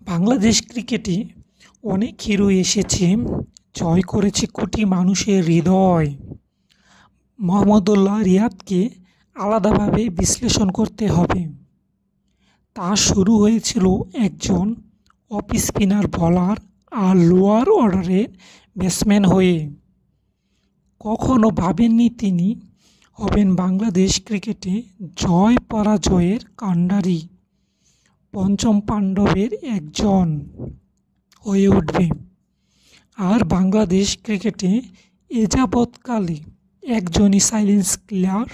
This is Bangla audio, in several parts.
বাংলাদেশ ক্রিকেটে অনেক হিরো এসেছে, জয় করেছে কোটি মানুষের হৃদয়। মোহাম্মদুল্লাহ রিয়াদকে আলাদাভাবে বিশ্লেষণ করতে হবে। তা শুরু হয়েছিল একজন অফ স্পিনার, বলার আর লোয়ার অর্ডারের ব্যাটসম্যান হয়ে। কখনো ভাবেননি তিনি হবেন বাংলাদেশ ক্রিকেটে জয় পরাজয়ের কাণ্ডারি। পঞ্চম পাণ্ডবের একজন হয়ে উঠবে। আর বাংলাদেশ ক্রিকেটে এ যাবৎকালে একজনই সাইলেন্স ক্লিয়ার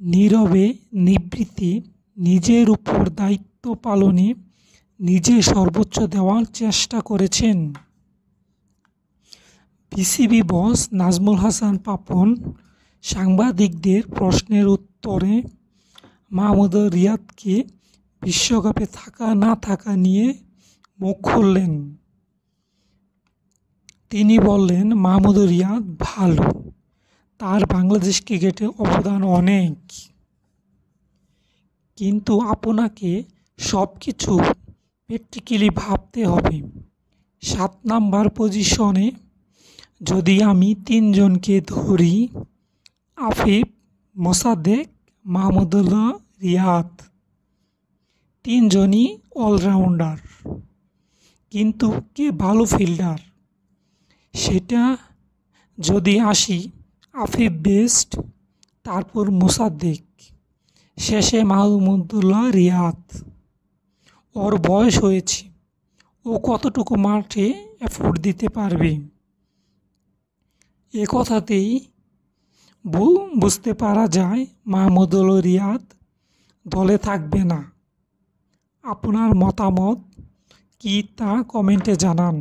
নীরবে নিবৃত্তি নিজের উপর দায়িত্ব পালনে নিজে সর্বোচ্চ দেওয়ার চেষ্টা করেছেন। বিসিবি বস নাজমুল হাসান পাপন সাংবাদিকদের প্রশ্নের উত্তরে মাহমুদ রিয়াদকে বিশ্বকাপে থাকা না থাকা নিয়ে মুখ খুললেন। তিনি বললেন, মাহমুদ রিয়াদ ভালো। তার বাংলাদেশ ক্রিকেটে অবদান অনেক। কিন্তু আপনাকে সব কিছু প্র্যাকটিক্যালি ভাবতে হবে। সাত নাম্বার পজিশনে যদি আমি তিনজনকে ধরি, আফিফ, মোসাদ্দেক, মাহমুদুল্লাহ রিয়াদ। তিনজনই অলরাউন্ডার। কিন্তু কে ভালো ফিল্ডার? সেটা যদি আসি, আফিফ বেস্ট, তারপর মোসাদ্দেক, শেষে মাহমুদুল্লাহ রিয়াদ। ওর বয়স হয়েছে, ও কতটুকু মাঠে এফোর্ট দিতে পারবে? এ কথাতেই বুঝতে পারা যায় মাহমুদুল রিয়াদ দলে থাকবে না। আপনার মতামত কি তা কমেন্টে জানান।